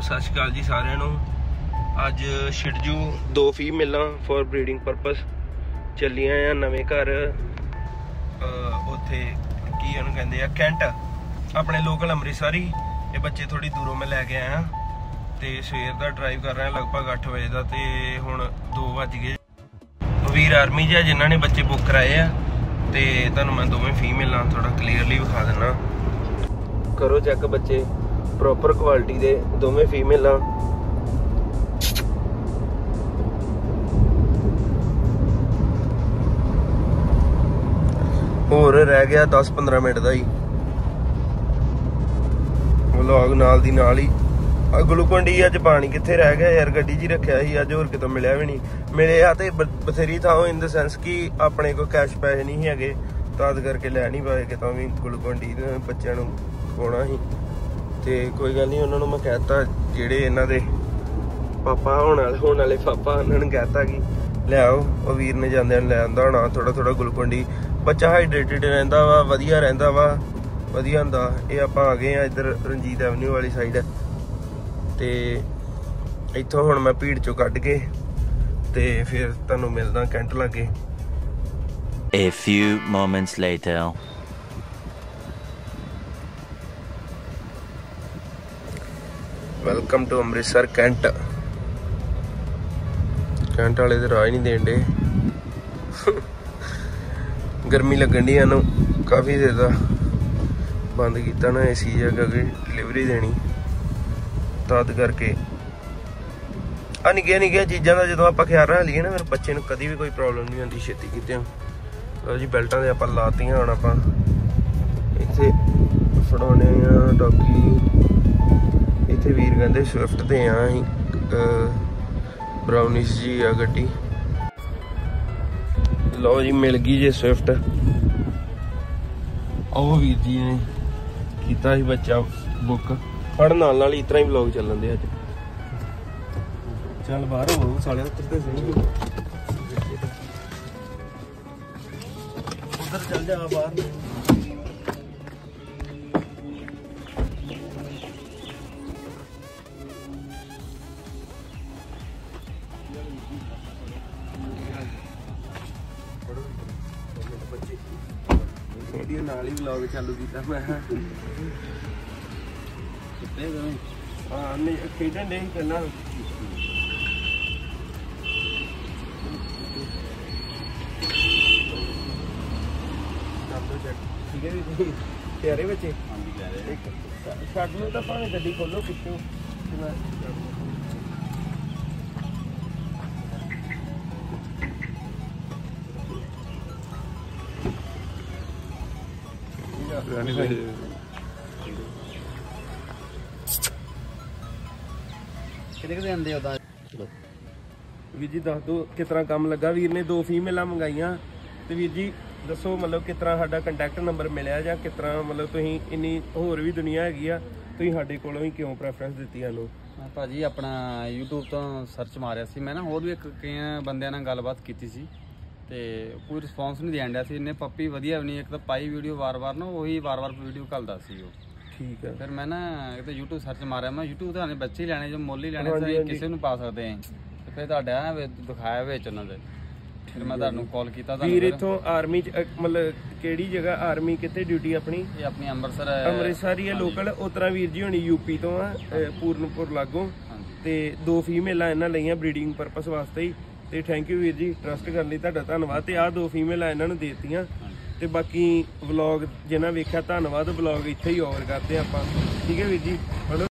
ਸਤਿ ਸ਼੍ਰੀ ਅਕਾਲ ਜੀ ਸਾਰਿਆਂ ਨੂੰ। ਅੱਜ ਸ਼ਿਡਜੂ ਦੋ ਫੀਮੇਲਾਂ ਫॉर ਬਰੀਡਿੰਗ ਪਰਪਸ ਚੱਲੀਆਂ ਆ ਨਵੇਂ ਘਰ। ਉੱਥੇ ਕੀ ਉਹਨੂੰ ਕਹਿੰਦੇ ਆ, ਕੈਂਟ। ਆਪਣੇ ਲੋਕਲ ਅੰਮ੍ਰਿਤਸਰੀ। ਇਹ ਬੱਚੇ ਥੋੜੀ ਦੂਰੋਂ ਮੈਂ ਲੈ ਕੇ ਆਇਆ। ਤੇ ਸਵੇਰ ਦਾ ਡਰਾਈਵ ਕਰ ਰਿਹਾ, ਲਗਭਗ 8 ਵਜੇ ਦਾ ਤੇ ਹੁਣ 2 ਵੱਜ ਗਏ। ਵੀਰ ਆਰਮੀ ਜਿਹਾ ਜਿਨ੍ਹਾਂ ਨੇ ਬੱਚੇ ਬੁੱਕ ਕਰਾਏ ਆ। ਤੇ ਤੁਹਾਨੂੰ ਮੈਂ ਦੋਵੇਂ ਫੀਮੇਲਾਂ ਥੋੜਾ ਕਲੀਅਰਲੀ ਵਿਖਾ ਦਿੰਨਾ। ਕਰੋ ਚੈੱਕ ਬੱਚੇ। ਪ੍ਰੋਪਰ ਕੁਆਲਿਟੀ ਦੇ ਦੋਵੇਂ ਫੀਮੇਲਾਂ ਹੋਰ ਰਹਿ ਗਿਆ 10-15 ਮਿੰਟ ਦਾ ਹੀ। ਵਲੌਗ ਨਾਲ ਦੀ ਨਾਲ ਹੀ। ਆ ਗਲੂਕਨ ਅੱਜ ਪਾਣੀ ਕਿੱਥੇ ਰਹਿ ਗਿਆ ਯਾਰ, ਗੱਡੀ 'ਚ ਹੀ ਰੱਖਿਆ ਸੀ, ਅੱਜ ਹੋਰ ਕਿਤੋਂ ਮਿਲਿਆ ਵੀ ਨਹੀਂ। ਮਿਲਿਆ ਤੇ ਬਥੇਰੀ ਥਾਂ ਇਨ ਦ ਸੈਂਸ ਕਿ ਆਪਣੇ ਕੋਲ ਕੈਸ਼ ਪੈਸੇ ਨਹੀਂ ਸੀ ਹੈਗੇ ਤਦ ਕਰਕੇ ਲੈ ਨਹੀਂ ਪਾਏ ਕਿਤੋਂ ਵੀ ਗਲੂਕਨ ਬੱਚਿਆਂ ਨੂੰ ਖਵਾਉਣਾ ਸੀ। ਤੇ ਕੋਈ ਗੱਲ ਨਹੀਂ, ਉਹਨਾਂ ਨੂੰ ਮੈਂ ਕਹਿਤਾ ਜਿਹੜੇ ਇਹਨਾਂ ਦੇ ਪਾਪਾ ਹੋਣ ਵਾਲੇ ਹੋਣ ਵਾਲੇ ਪਾਪਾ, ਉਹਨਾਂ ਨੂੰ ਕਹਿਤਾ ਕਿ ਲੈ ਆਓ, ਉਹ ਵੀਰ ਨੇ ਜਾਂਦਿਆਂ ਲੈ ਆਂਦਾ ਹੋਣਾ ਥੋੜਾ ਥੋੜਾ ਗਲੂਕਨ ਬੱਚਾ ਹਾਈਡਰੇਟਡ ਰਹਿੰਦਾ ਵਾ, ਵਧੀਆ ਰਹਿੰਦਾ ਵਾ, ਵਧੀਆ ਹੁੰਦਾ। ਇਹ ਆਪਾਂ ਆ ਗਏ ਆ ਇੱਧਰ ਰਣਜੀਤ ਐਵਨਿਊ ਵਾਲੀ ਸਾਈਡ ਤੇ ਇੱਥੋਂ ਹੁਣ ਮੈਂ ਭੀੜ ਚੋਂ ਕੱਢ ਕੇ ਤੇ ਫਿਰ ਤੁਹਾਨੂੰ ਮਿਲਦਾ ਕੈਂਟ ਲਾਗੇ। A few moments later. Welcome to Amritsar cantt cantt ਵਾਲੇ ਦੇ ਰਾਹ ਹੀ ਨਹੀਂ ਦੇਣ ਦੇ ਗਰਮੀ ਲੱਗਣ ਦੀ ਨੂੰ ਕਾਫੀ ਦੇਰ ਦਾ ਬੰਦ ਕੀਤਾ ਨਾ ਏਸੀ ਜਗ੍ਹਾ ਕਿ ਡਿਲੀਵਰੀ ਦੇਣੀ। ਤਦ ਕਰਕੇ। ਆ ਨਿੱਕੀਆਂ ਨਿੱਕੀਆਂ ਚੀਜ਼ਾਂ ਦਾ ਜਦੋਂ ਆਪਾਂ ਖਿਆਲ ਰੱਖ ਲਈਏ ਨਾ, ਫਿਰ ਬੱਚੇ ਨੂੰ ਕਦੀ ਵੀ ਕੋਈ ਪ੍ਰੋਬਲਮ ਨਹੀਂ ਆਉਂਦੀ ਛੇਤੀ ਕਿਤੇ ਲਓ ਜੀ, ਬੈਲਟਾਂ ਦੇ ਆਪਾਂ ਲਾਤੀਆਂ ਹੁਣ ਆਪਾਂ। ਇੱਥੇ ਫੜਾਉਣੇ ਆ ਡੌਗੀ। ਇੱਥੇ ਵੀਰ ਕਹਿੰਦੇ ਸਵਿਫਟ ਤੇ ਆ ਅਸੀਂ ਬਰਾਊਨਿਸ਼ ਜੀ ਆ ਗੱਡੀ। ਲਓ ਜੀ, ਮਿਲ ਗਈ ਜੇ ਸਵਿਫਟ। ਉਹ ਵੀਰ ਜੀ ਨੇ ਕੀਤਾ ਸੀ ਬੱਚਾ ਬੁੱਕ ਫੜ ਨਾਲ ਨਾਲ ਇਤਰਾ ਹੀ ਵਲੌਗ ਚੱਲਣ ਦੇ ਅੱਜ। ਚੱਲ ਬਾਹਰ ਹੋ, ਸਾਲਿਆ ਉੱਤਰ ਸਹੀ ਉਧਰ ਚੱਲ ਜਾ ਬਾਹਰ। ਵੀਡੀਓ ਨਾਲ ਹੀ ਵਲੌਗ ਚਾਲੂ ਕੀਤਾ ਮੈਂ। ਕਿੱਥੇ ਗਏ? ਹਾਂ ਨਹੀਂ ਖੇਡਣ ਦੇ ਪਹਿਲਾਂ। ਠੀਕ ਹੈ ਜੀ ਪਿਆਰੇ ਬੱਚੇ? ਹਾਂਜੀ ਪਿਆਰੇ ਛੱਡ ਲਓ ਤਾਂ ਭਾਵੇਂ ਗੱਡੀ ਖੋਲੋ ਪਿੱਛੋਂ। ਆਂਦੇ ਉਦਾਂ ਵੀਰ ਜੀ ਦੱਸ ਦਿਓ ਕਿਸ ਤਰ੍ਹਾਂ ਕੰਮ ਲੱਗਾ। ਵੀਰ ਨੇ ਦੋ ਫੀਮੇਲਾਂ ਮੰਗਾਈਆਂ। ਤੇ ਵੀਰ ਜੀ ਦੱਸੋ ਮਤਲਬ ਕਿਸ ਤਰ੍ਹਾਂ ਸਾਡਾ ਕੰਟੈਕਟ ਨੰਬਰ ਮਿਲਿਆ ਜਾਂ ਕਿਸ ਤਰ੍ਹਾਂ ਮਤਲਬ ਤੁਸੀਂ ਇੰਨੀ ਹੋਰ ਵੀ ਦੁਨੀਆ ਹੈਗੀ ਆ ਤੁਸੀਂ ਸਾਡੇ ਕੋਲੋਂ ਹੀ ਕਿਉਂ ਪ੍ਰੈਫਰੈਂਸ ਦਿੱਤੀ ਸਾਨੂੰ? ਮੈਂ ਭਾਜੀ ਆਪਣਾ YouTube ਤੋਂ ਸਰਚ ਮਾਰਿਆ ਸੀ। ਮੈਂ ਨਾ ਹੋਰ ਵੀ ਇੱਕ ਕਈਆਂ ਬੰਦਿਆਂ ਨਾਲ ਗੱਲਬਾਤ ਕੀਤੀ ਸੀ। ਤੇ ਕੋਈ ਰਿਸਪੌਂਸ ਨਹੀਂ ਦੇਣ ਡਿਆ ਸੀ। ਇਹਨੇ ਪੱਪੀ ਵਧੀਆ ਵੀ ਨਹੀਂ ਇੱਕ ਤਾਂ ਪਾਈ ਵੀਡੀਓ ਵਾਰ-ਵਾਰ ਨਾ ਉਹੀ ਵਾਰ-ਵਾਰ ਵੀਡੀਓ ਘੱਲਦਾ ਸੀ ਉਹ। ਠੀਕ ਆ। ਫਿਰ ਮੈਂ ਨਾ ਕਿਤੇ YouTube ਸਰਚ ਮਾਰਿਆ ਮੈਂ YouTube ਤੇ ਹਾਲੇ ਬੱਚੇ ਹੀ ਲੈਣੇ ਜੋ ਮੁੱਲ ਹੀ ਲੈਣੇ ਸੀ। ਕਿਸੇ ਨੂੰ ਪਾ ਸਕਦੇ ਆਂ ਤੇ ਫਿਰ ਤੁਹਾਡਾ ਨਾ ਦਿਖਾਇਆ ਵਿੱਚ ਉਹਨਾਂ ਦੇ। ਫਿਰ ਮੈਂ ਤੁਹਾਨੂੰ ਕਾਲ ਕੀਤਾ ਵੀਰ ਫਿਰ। ਇੱਥੋਂ ਆਰਮੀ ਚ ਮਤਲਬ ਕਿਹੜੀ ਜਗ੍ਹਾ ਆਰਮੀ ਕਿੱਥੇ ਡਿਊਟੀ ਆਪਣੀ? ਇਹ ਆਪਣੀ ਅੰਮ੍ਰਿਤਸਰ ਅੰਮ੍ਰਿਤਸਰ ਹੀ ਹੈ ਲੋਕਲ ਉਤਰਾ ਵੀਰ ਜੀ ਹੋਣੀ ਯੂਪੀ ਤੋਂ ਆ ਪੂਰਨਪੁਰ ਲਾਗੋਂ। ਤੇ ਦੋ ਫੀਮੇਲਾਂ ਇਹਨਾਂ ਲਈਆਂ ਬਰੀਡਿੰਗ ਪਰਪਸ ਵਾਸਤੇ ਹੀ। ਤੇ ਥੈਂਕ ਯੂ ਵੀਰ ਜੀ ਟਰਸਟ ਕਰਨ ਲਈ ਤੁਹਾਡਾ ਧੰਨਵਾਦ ਤੇ ਆਹ ਦੋ ਫੀਮੇਲਾਂ ਇਹਨਾਂ ਨੂੰ ਦੇਤੀਆਂ। ਤੇ ਬਾਕੀ ਵਲੌਗ ਜਿਹਨਾਂ ਵੇਖਿਆ, ਧੰਨਵਾਦ ਵਲੌਗ ਇੱਥੇ ਹੀ ਓਵਰ ਕਰਦੇ ਆਪਾਂ। ਠੀਕ ਹੈ ਵੀਰ ਜੀ?